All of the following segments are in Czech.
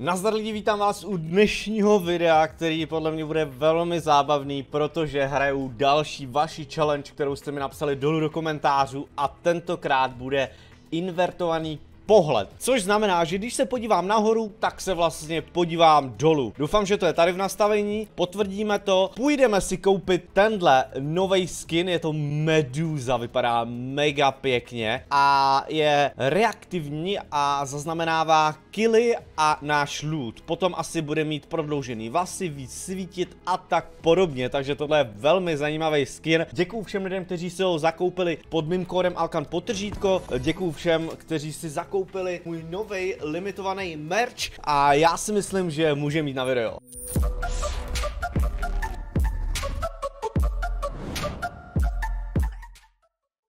Nazdar lidi, vítám vás u dnešního videa, který podle mě bude velmi zábavný, protože hraju další vaši challenge, kterou jste mi napsali dolů do komentářů a tentokrát bude invertovaný pohled. Což znamená, že když se podívám nahoru, tak se vlastně podívám dolů. Doufám, že to je tady v nastavení, potvrdíme to. Půjdeme si koupit tenhle nový skin, je to Medusa, vypadá mega pěkně a je reaktivní a zaznamenává killy a náš loot. Potom asi bude mít prodloužený vlasy, víc svítit a tak podobně, takže tohle je velmi zajímavý skin. Děkuju všem lidem, kteří si ho zakoupili pod mým kódem Alkan Potržítko, děkuju všem, kteří si zakoupili koupili můj nový limitovaný merch a já si myslím, že může mít na video.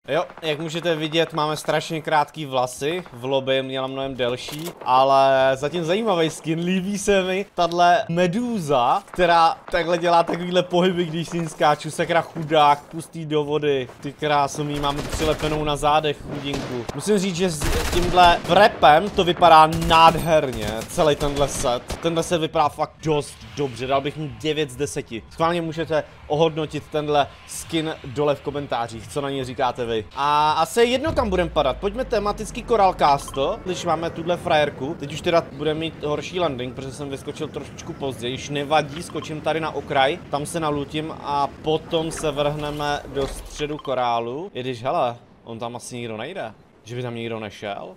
Jo, jak můžete vidět, máme strašně krátký vlasy, v lobby měla mnohem delší, ale zatím zajímavý skin, líbí se mi tahle medúza, která takhle dělá takovýhle pohyby, když s ní skáču, sakra chudák, pustý do vody, ty krásu, mý mám přilepenou na zádech chudinku. Musím říct, že s tímhle vrepem to vypadá nádherně, celý tenhle set, tenhle set vypadá fakt dost dobře, dal bych mu 9 z 10. Schválně můžete ohodnotit tenhle skin dole v komentářích, co na ně říkáte vy. A asi jedno kam budeme padat. Pojďme tematický Coral Castle, když máme tuhle frajerku. Teď už teda budeme mít horší landing, protože jsem vyskočil trošičku později. Již nevadí, skočím tady na okraj, tam se nalutím a potom se vrhneme do středu korálu. I když, hele, on tam asi nikdo nejde. Že by tam nikdo nešel.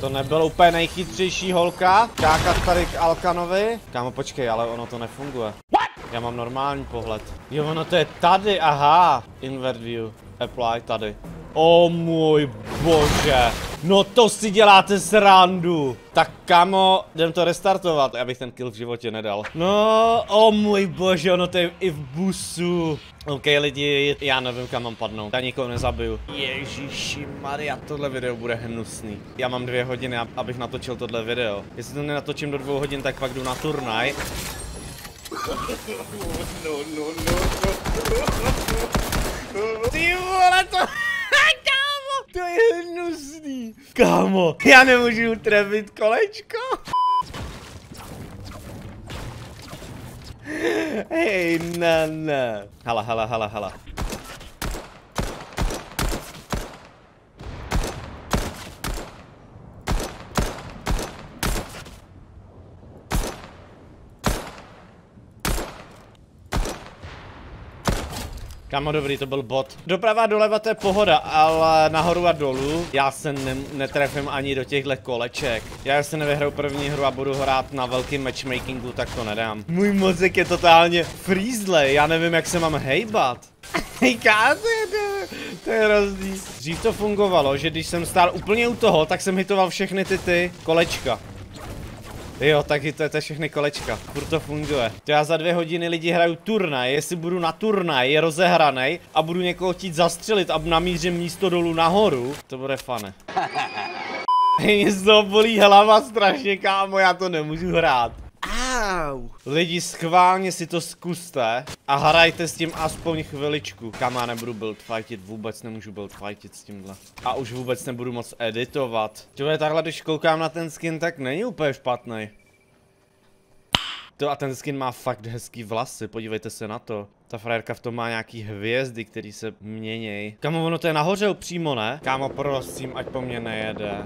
To nebylo úplně nejchytřejší holka. Kákat tady k Alkanovi. Kámo, počkej, ale ono to nefunguje. Já mám normální pohled. Jo, ono to je tady, aha. Invert view. Apply tady. O můj bože. No to si děláte srandu. Tak kamo, jdem to restartovat. Já bych ten kill v životě nedal. No, o můj bože, ono to je i v busu. OK lidi, já nevím kam mám padnout. Já nikoho nezabiju. Ježíši Maria, tohle video bude hnusný. Já mám dvě hodiny, abych natočil tohle video. Jestli to nenatočím do dvou hodin, tak pak jdu na turnaj. No, no, no, no. Ty vole, to... Kámo, to je hnusný. Kámo, já nemůžu trefit kolečko. Hej, ne, ne. Hala, hala, hala, hala. Kamo dobrý, to byl bot. Doprava a doleva to je pohoda, ale nahoru a dolů já se ne netrefím ani do těchto koleček. Já se nevyhraju první hru a budu hrát na velkým matchmakingu, tak to nedám. Můj mozek je totálně freezle, já nevím jak se mám hejbat. Kámo, to je hrozný. Dřív to fungovalo, že když jsem stál úplně u toho, tak jsem hitoval všechny ty ty kolečka. Jo, tak to je všechny kolečka. Furt to funguje. To já za dvě hodiny lidi hraju turnaj, jestli budu na turnaj, je rozehranej a budu někoho chtít zastřelit a namířím místo dolů nahoru, to bude fane. Mě z toho bolí hlava strašně, kámo, já to nemůžu hrát. Au. Lidi, schválně si to zkuste a hrajte s tím aspoň chviličku. Kam já nebudu build fightit, vůbec nemůžu build fightit s tímhle. A už vůbec nebudu moc editovat. je takhle, když koukám na ten skin, tak není úplně špatný. To a ten skin má fakt hezký vlasy, podívejte se na to. Ta frajerka v tom má nějaký hvězdy, který se měněj. Kamo, ono to je nahoře přímo, ne? Kámo, prosím, ať po mně nejede.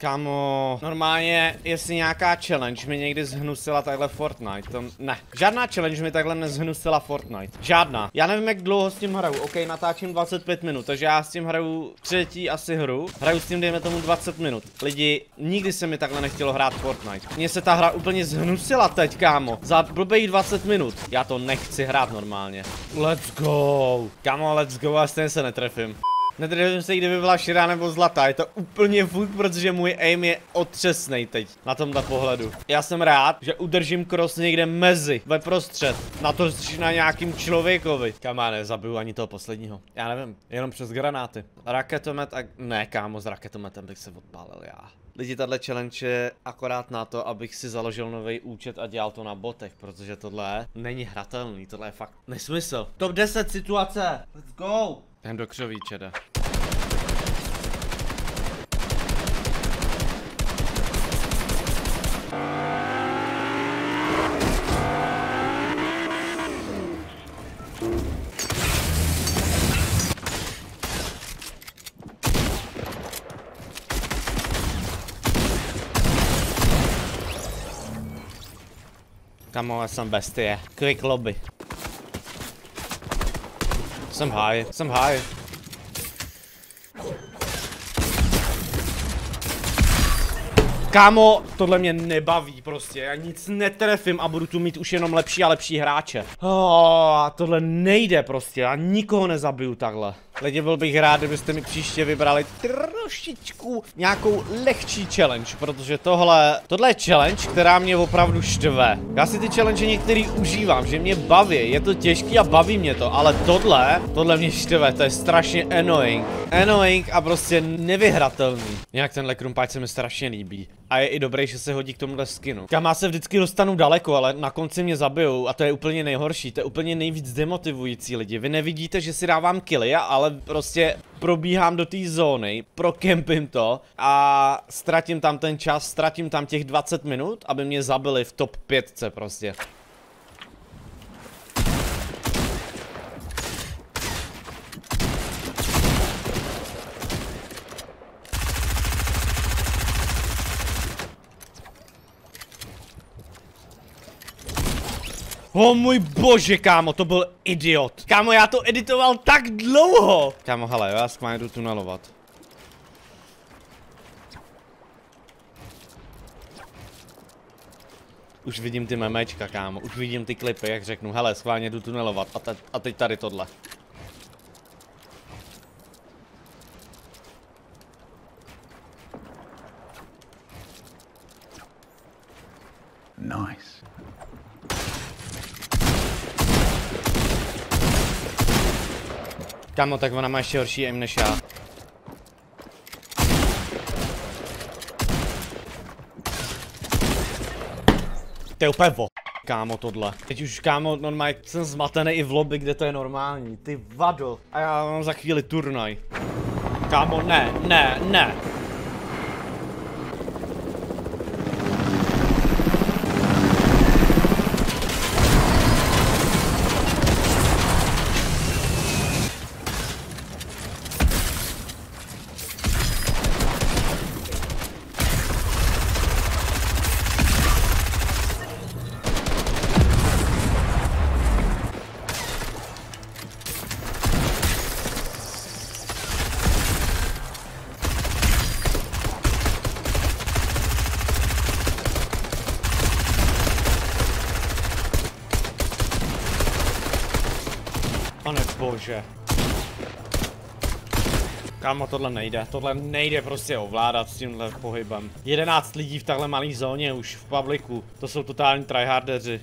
Kamo, normálně, jestli nějaká challenge mi někdy zhnusila takhle Fortnite, to ne. Žádná challenge mi takhle nezhnusila Fortnite. Žádná. Já nevím, jak dlouho s tím hraju. OK, natáčím 25 minut, takže já s tím hraju třetí asi hru. Hraju s tím, dejme tomu 20 minut. Lidi, nikdy se mi takhle nechtělo hrát Fortnite. Mně se ta hra úplně zhnusila teď, kámo. Za blbých 20 minut. Já to nechci hrát normálně. Let's go. Kámo, let's go, a stejně se netrefím. Nedržím se, kdyby byla širá nebo zlatá, je to úplně fuk, protože můj aim je otřesnej teď, na tomto pohledu. Já jsem rád, že udržím cross někde mezi, ve prostřed, na to na nějakým člověkovi. Kamá, nezabiju ani toho posledního, já nevím, jenom přes granáty. Raketomet a... ne kámo, s raketometem bych se odpálil já. Lidi, tahle challenge je akorát na to, abych si založil nový účet a dělal to na botech, protože tohle není hratelný, tohle je fakt nesmysl. Top 10 situace, let's go! Ten do křovíče jde. Kamo, já jsem bestie. Quick lobby. Jsem high, jsem high. Kámo, tohle mě nebaví prostě, já nic netrefím a budu tu mít už jenom lepší a lepší hráče. Oh, tohle nejde prostě, já nikoho nezabiju takhle. Lidi, byl bych rád, kdybyste mi příště vybrali trošičku nějakou lehčí challenge, protože tohle, tohle je challenge, která mě opravdu štve. Já si ty challenge některý užívám, že mě baví, je to těžký a baví mě to, ale tohle, tohle mě štve, to je strašně annoying. Annoying a prostě nevyhratelný. Nějak tenhle krumpáč se mi strašně líbí. A je i dobrý, že se hodí k tomuhle skinu. Kam já se vždycky dostanu daleko, ale na konci mě zabijou a to je úplně nejhorší, to je úplně nejvíc demotivující lidi. Vy nevidíte, že si dávám killy, ale prostě probíhám do té zóny, prokempím to a ztratím tam ten čas, ztratím tam těch 20 minut, aby mě zabili v top 5 prostě. O oh, můj bože, kámo, to byl idiot. Kámo, já to editoval tak dlouho. Kámo, hele, já skválně jdu tunelovat. Už vidím ty memečka, kámo, už vidím ty klipy, jak řeknu, hele, schválně jdu tunelovat a, te a teď tady tohle. Nice. Kámo, tak ona má ještě horší aim než já. To je úplně vo... Kámo, tohle. Teď už, kámo, normálně jsem zmatený i v lobby, kde to je normální. Ty vado. A já mám za chvíli turnaj. Kámo, ne, ne, ne. Bože. Kámo, tohle nejde, tohle nejde prostě ovládat s tímhle pohybem. 11 lidí v takhle malé zóně už v publiku, to jsou totální tryhardeři.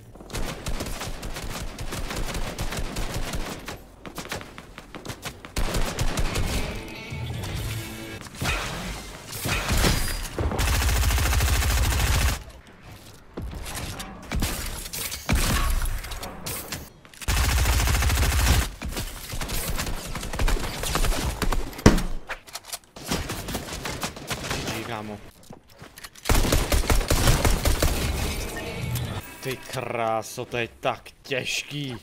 Ty kráso, to je tak těžký.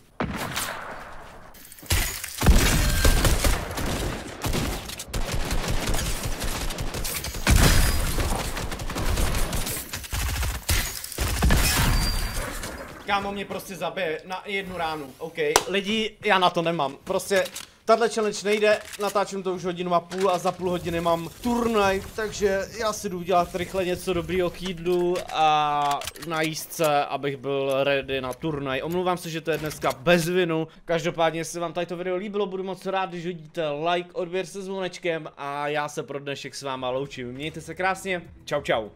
Kámo mě prostě zabije na jednu ránu, OK. Lidi, já na to nemám, prostě Tahle challenge nejde, natáčím to už hodinu a půl a za půl hodiny mám turnaj, takže já si jdu udělat rychle něco dobrýho k jídlu a najíst se, abych byl ready na turnaj. Omlouvám se, že to je dneska bez vinu. Každopádně, jestli vám tady to video líbilo, budu moc rád, když hodíte like, odběr se zvonečkem a já se pro dnešek s váma loučím. Mějte se krásně, čau čau.